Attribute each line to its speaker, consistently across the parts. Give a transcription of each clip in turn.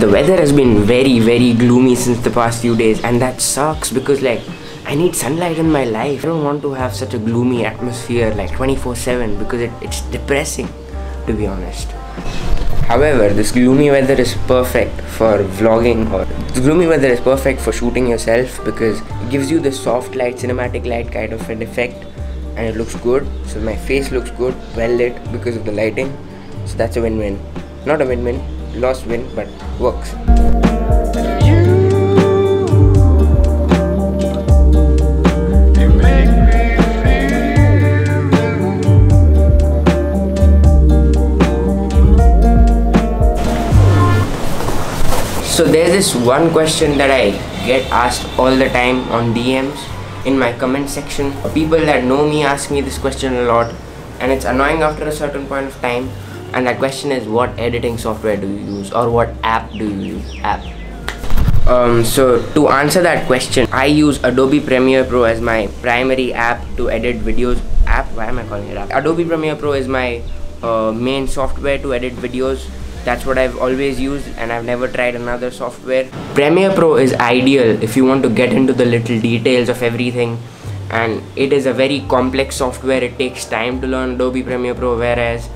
Speaker 1: the weather has been very very gloomy since the past few days and that sucks because like I need sunlight in my life. I don't want to have such a gloomy atmosphere like 24/7 because it, it's depressing to be honest. However, this gloomy weather is perfect for vlogging or the gloomy weather is perfect for shooting yourself because it gives you the soft light, cinematic light kind of an effect and it looks good. So my face looks good, well lit because of the lighting. So that's a win-win. Not a win-win, lost win, but works. So there's this one question that I get asked all the time on DMs in my comment section. People that know me ask me this question a lot and it's annoying after a certain point of time and that question is what editing software do you use? Or what app do you use? App. Um, so to answer that question I use Adobe Premiere Pro as my primary app to edit videos. App? Why am I calling it app? Adobe Premiere Pro is my uh, main software to edit videos. That's what I've always used and I've never tried another software. Premiere Pro is ideal if you want to get into the little details of everything. And it is a very complex software. It takes time to learn Adobe Premiere Pro whereas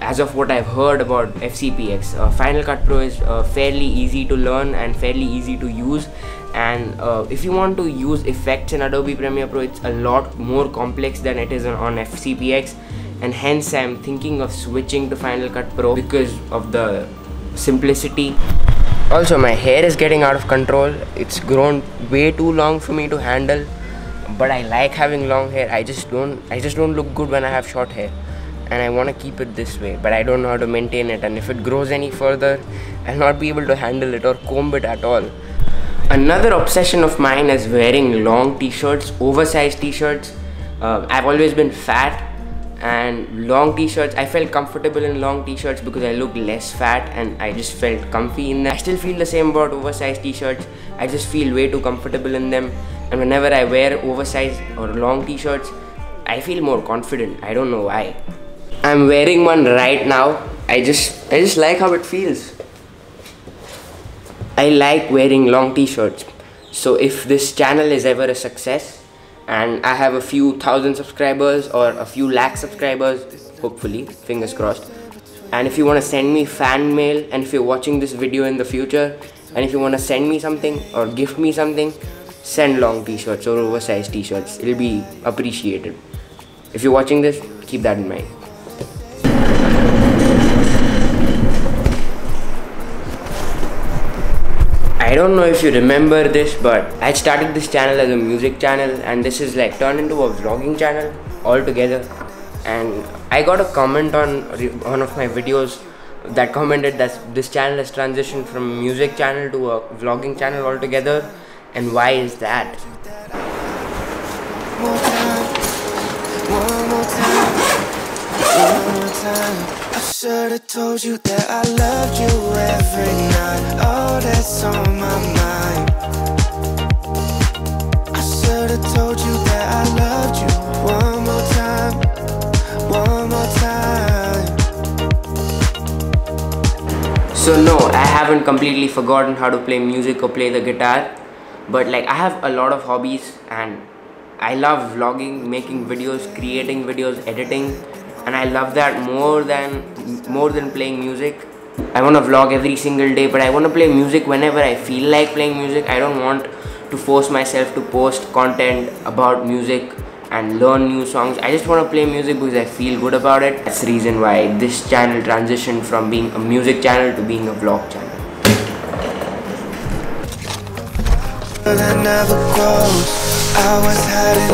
Speaker 1: as of what I've heard about FCPX uh, Final Cut Pro is uh, fairly easy to learn and fairly easy to use and uh, if you want to use effects in Adobe Premiere Pro it's a lot more complex than it is on, on FCPX and hence I'm thinking of switching to Final Cut Pro because of the simplicity. Also my hair is getting out of control. It's grown way too long for me to handle but I like having long hair. I just don't I just don't look good when I have short hair and I want to keep it this way but I don't know how to maintain it and if it grows any further I'll not be able to handle it or comb it at all. Another obsession of mine is wearing long t-shirts, oversized t-shirts. Uh, I've always been fat and long t-shirts i felt comfortable in long t-shirts because i looked less fat and i just felt comfy in them i still feel the same about oversized t-shirts i just feel way too comfortable in them and whenever i wear oversized or long t-shirts i feel more confident i don't know why i'm wearing one right now. I just i just like how it feels. I like wearing long t-shirts. So if this channel is ever a success and I have a few thousand subscribers or a few lakh subscribers hopefully fingers crossed. And if you want to send me fan mail and if you're watching this video in the future and if you want to send me something or gift me something send long t-shirts or oversized t-shirts. It'll be appreciated. If you're watching this keep that in mind I don't know if you remember this, but I started this channel as a music channel, and this is like turned into a vlogging channel altogether. And I got a comment on one of my videos that commented that this channel has transitioned from a music channel to a vlogging channel altogether. And why is that? One more time, one more time. I should've told you that I loved you every night. All that's on my mind. I should've told you that I loved you One more time, one more time. So no, I haven't completely forgotten how to play music or play the guitar But like I have a lot of hobbies and I love vlogging, making videos, creating videos, editing and I love that more than more than playing music. I want to vlog every single day, but I want to play music whenever I feel like playing music. I don't want to force myself to post content about music and learn new songs. I just want to play music because I feel good about it. That's the reason why this channel transitioned from being a music channel to being a vlog channel. I was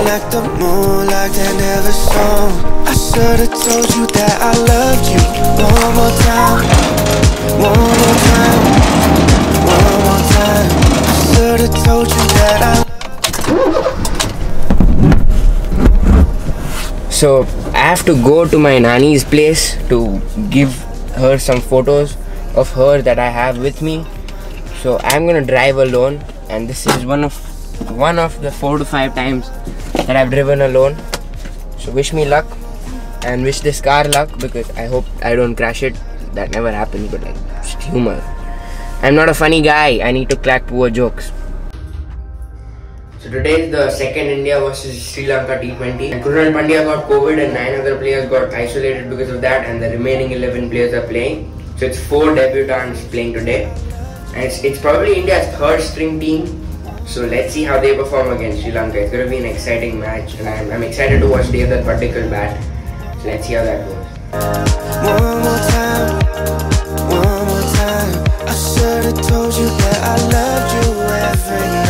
Speaker 1: like the moonlight that never shone I should've told you that I loved you. One more time. One more time. One more time. I should've told you that I So I have to go to my nanny's place to give her some photos of her that I have with me. So I'm gonna drive alone and this is one of one of the four to five times that I've driven alone. So wish me luck and wish this car luck because I hope I don't crash it. That never happens, but like just humor. I'm not a funny guy. I need to crack poor jokes. So today is the second India versus Sri Lanka T20 and Krunal Pandya got COVID and 9 other players got isolated because of that and the remaining 11 players are playing. So it's 4 debutants playing today and it's, it's probably India's third string team so let's see how they perform against Sri Lanka. It's going to be an exciting match and I'm, I'm excited to watch Devdutt Padikkal bat. Let's see how that goes. One more time, one more time. I should've told you that I loved you every